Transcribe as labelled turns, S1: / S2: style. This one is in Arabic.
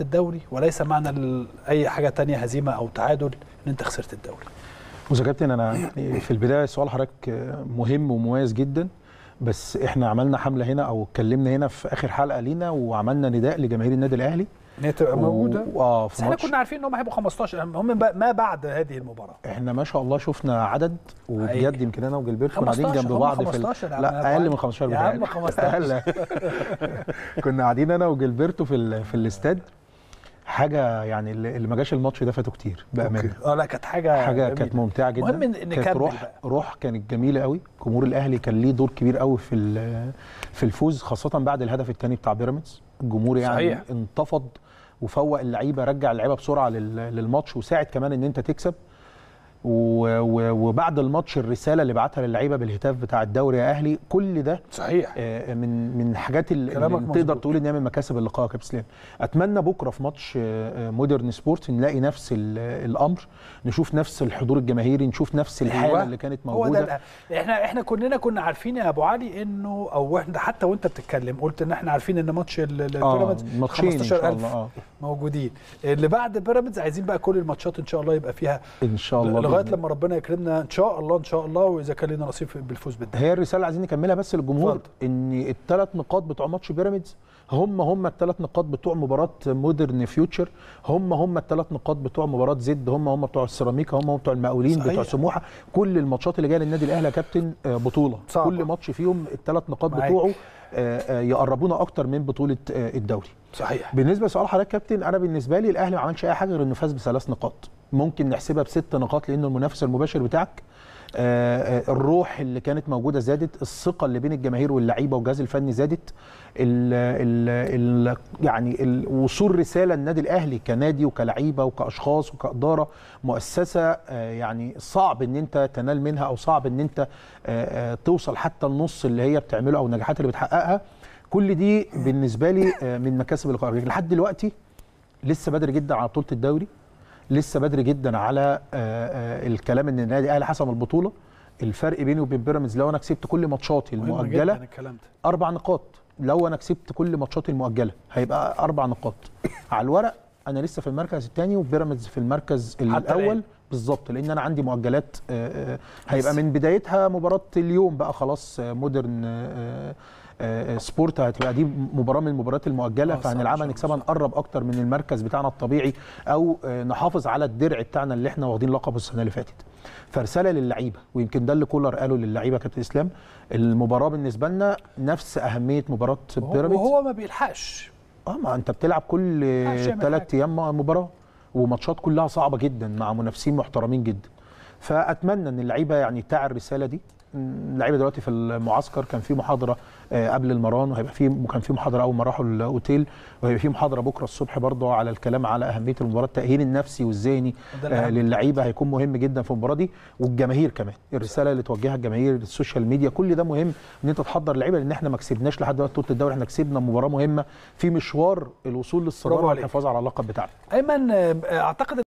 S1: الدوري وليس معنى ال- أي حاجة تانية هزيمة أو تعادل إن أنت خسرت الدوري
S2: بص يا كابتن أنا يعني في البداية سؤال حضرتك مهم ومميز جدا بس إحنا عملنا حملة هنا أو اتكلمنا هنا في آخر حلقة لينا وعملنا نداء لجماهير النادي الأهلي
S1: إن هي تبقى موجودة
S2: و... آه
S1: بس
S2: في
S1: إحنا
S2: ماتش
S1: كنا عارفين إن هم هيبقوا 15 هم ما بعد هذه المباراة
S2: إحنا ما شاء الله شفنا عدد وبجد
S1: حقيقي.
S2: يمكن أنا وجلبرت كنا قاعدين
S1: 15
S2: جنب بعض في ال...
S1: 15 يا عم
S2: لا
S1: أقل.
S2: من 15
S1: يا عم
S2: بتهيألي.
S1: 15
S2: أقل. كنا قاعدين أنا وجلبرتو في ال... في الاستاد حاجة يعني اللي ما جاش الماتش ده فاتوا كتير
S1: بأمانة. آه لا كانت حاجة
S2: حاجة
S1: جميلة.
S2: كانت ممتعة جدا
S1: مهم إن-
S2: كانت
S1: نكمل
S2: روح
S1: بقى.
S2: روح كانت جميلة قوي جمهور الأهلي كان ليه دور كبير قوي في في الفوز خاصة بعد الهدف الثاني بتاع بيراميدز الجمهور يعني
S1: صحيح.
S2: انتفض وفوق اللعيبة رجع اللعيبة بسرعة لل- للماتش وساعد كمان إن أنت تكسب وبعد الماتش الرسالة اللي بعتها للعيبة بالهتاف بتاع الدوري يا أهلي كل ده
S1: صحيح.
S2: آه، من من الحاجات اللي تقدر. تقول إن هي من مكاسب اللقاء يا كابتن اسلام أتمنى بكرة في ماتش آه، آه، مودرن سبورت نلاقي نفس ال- الأمر نشوف نفس الحضور الجماهيري نشوف نفس الحالة
S1: أيوة.
S2: اللي كانت
S1: هو ده موجودة. إحنا إحنا كلنا كنا عارفين يا أبو علي انه أو إحنا حتى وأنت بتتكلم قلت إن إحنا عارفين إن ماتش ال- ال- البيراميدز
S2: شاء
S1: 15000
S2: الله آه.
S1: موجودين. اللي بعد بيراميدز عايزين بقى كل الماتشات إن شاء الله يبقى فيها
S2: إن شاء الله لغاية
S1: لما ربنا يكرمنا إن شاء الله إن شاء الله وإذا كان لنا نصيب بالفوز بالدوري
S2: هي الرسالة اللي عايزين نكملها بس للجمهور. إن الثلاث نقاط بتوع ماتش بيراميدز هم هم الثلاث نقاط بتوع مباراة مودرن فيوتشر هم هم الثلاث نقاط بتوع مباراة زد هم هم بتوع السيراميكا هم هم بتوع المقاولين
S1: صحيح.
S2: بتوع سموحة كل الماتشات اللي جاية للنادي الأهلي يا كابتن آه، بطولة
S1: صعبة.
S2: كل ماتش فيهم الثلاث نقاط
S1: معاك.
S2: بتوعه آه، آه، يقربونا أكتر من بطولة الدوري
S1: صحيح
S2: بالنسبة لسؤال حضرتك كابتن أنا بالنسبة لي الأهلي ما عملش أي حاجة غير إنه فاز بثلاث نقاط ممكن نحسبها بست نقاط لأنه المنافس المباشر بتاعك. آه، آه، الروح اللي كانت موجودة زادت الثقة اللي بين الجماهير واللعيبة والجهاز الفني زادت. ال ال ال يعني وصول رسالة النادي الأهلي كنادي وكلعيبة وكأشخاص وكإدارة مؤسسة آه، يعني صعب إن أنت تنال منها أو صعب إن أنت توصل حتى النص اللي هي بتعمله أو النجاحات اللي بتحققها. كل دي بالنسبة لي من مكاسب لكن لحد دلوقتي لسه بدري جدا على بطولة الدوري. لسه بدري جدا على آه، آه، الكلام إن النادي الأهلي حسم البطولة. الفرق بيني وبين بيراميدز لو أنا كسبت كل ماتشاتي
S1: المؤجلة
S2: أربع نقاط. لو أنا كسبت كل ماتشاتي المؤجلة هيبقى أربع نقاط. على الورق أنا لسه في المركز الثاني وبيراميدز في المركز. الأول. بالظبط لأن أنا عندي مؤجلات آه، آه، هيبقى. من بدايتها مباراة اليوم بقى خلاص آه، مودرن سبورت هتبقى دي مباراة من المباريات
S1: المؤجلة
S2: فهنلعبها نكسبها. نقرب أكتر من المركز بتاعنا الطبيعي أو نحافظ على الدرع بتاعنا اللي إحنا واخدين لقبه السنة اللي فاتت فرساله للعيبة ويمكن ده اللي كولر قاله للعيبة كابتن إسلام المباراة بالنسبة لنا نفس أهمية
S1: مباراة
S2: بيراميدز
S1: وهو ما بيلحقش
S2: آه ما أنت بتلعب كل ثلاث. أيام مباراة وماتشات كلها صعبة جدا مع منافسين محترمين جدا. فأتمنى إن اللعيبة يعني تاع الرسالة دي اللعيبة دلوقتي في المعسكر كان في محاضرة آه، قبل المران وهيبقى في وكان في محاضرة أول ما راحوا الأوتيل وهيبقى في محاضرة بكرة الصبح برضه على الكلام على أهمية المباراة التأهيل النفسي والذهني آه،. للعيبة هيكون مهم جدا في المباراة دي والجماهير كمان الرسالة اللي توجهها الجماهير السوشيال ميديا كل ده مهم إن أنت تحضر اللعيبه لأن إحنا ما كسبناش لحد دلوقتي بطوله الدوري إحنا كسبنا مباراة مهمة في مشوار الوصول
S1: للصدارة.
S2: والحفاظ على اللقب بتاعنا
S1: أيمن آه، أعتقد